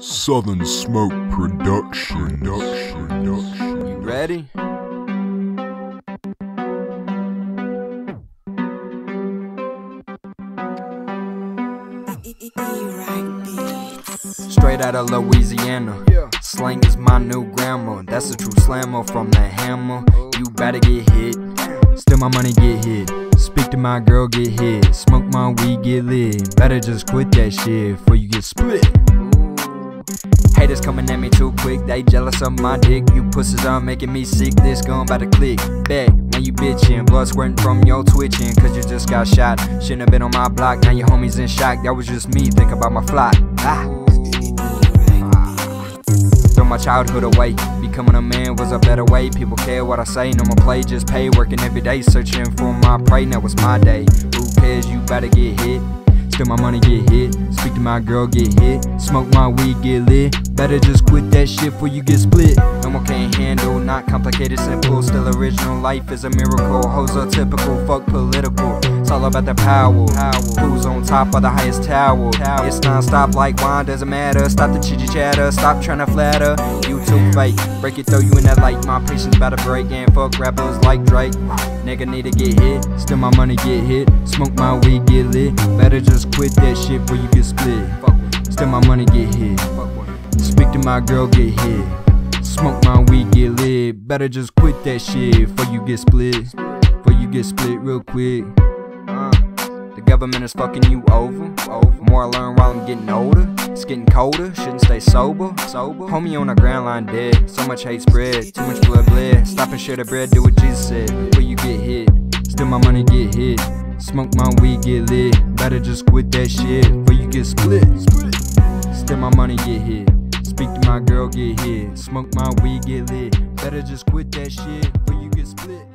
Southern Smoke Production. Production. Production. You ready? Straight out of Louisiana. Slang is my new grammar. That's a true slammer from the hammer. You better get hit. Still my money get hit. Speak to my girl, get hit. Smoke my weed, get lit. Better just quit that shit before you get split. Haters coming at me too quick, they jealous of my dick. You pussies are making me sick, this gun about to click. Back, now you bitchin', blood squirting from your twitching, cause you just got shot. Shouldn't have been on my block, now your homies in shock. That was just me, think about my flock. Ah. My childhood away. Becoming a man was a better way. People care what I say, no more play, just pay. Working every day, searching for my prey. Now it's my day. Who cares? You better get hit. My money get hit. Speak to my girl, get hit. Smoke my weed, get lit. Better just quit that shit before you get split. No more can't handle, not complicated, simple. Still original. Life is a miracle. Hoes are typical, fuck political. It's all about the power. Who's on top of the highest tower? It's non-stop like wine, doesn't matter. Stop the chitty chatter, stop trying to flatter. You too fake, break it, throw you in that light. My patience about to break, and fuck rappers like Drake. Nigga need to get hit, still my money get hit. Smoke my weed, get lit. Better just quit that shit before you get split. Still my money get hit. Speak to my girl, get hit. Smoke my weed, get lit. Better just quit that shit before you get split. Before you get split real quick. Uh, the government is fucking you over. over. More I learn while I'm getting older. It's getting colder, shouldn't stay sober. Sober. Homie on the ground line dead. So much hate spread, too much blood bled. Stop and share the bread, do what Jesus said. Before you get hit, still my money get hit. Smoke my weed, get lit. Better just quit that shit before you get split. Still my money get hit. Speak to my girl, get hit. Smoke my weed, get lit. Better just quit that shit, or you get split.